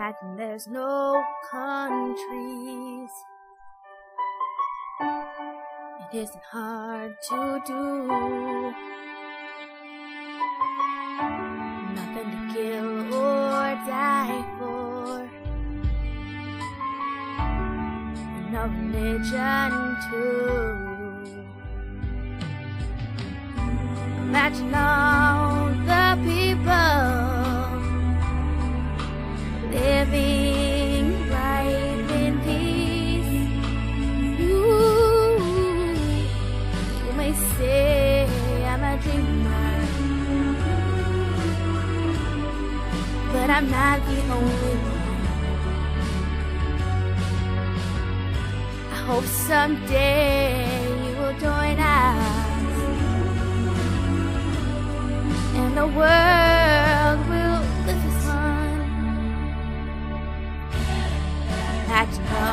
Imagine there's no countries. It isn't hard to do. Nothing to kill or die for. And no religion too. Imagine all I'm not the only one. I hope someday you will join us. and the world will live as one. That's no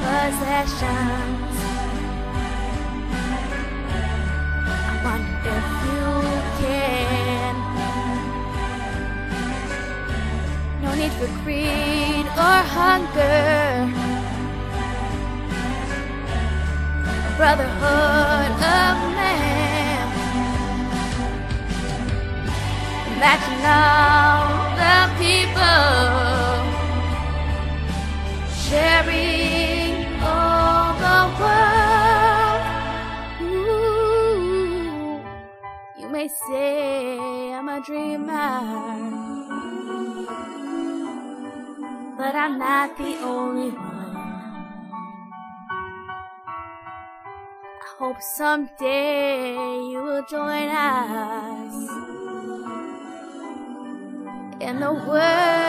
possessions. For greed or hunger. Brotherhood of man. Imagine all the people sharing all the world. Ooh, you may say I'm a dreamer, but I'm not the only one. I hope someday you will join us in the world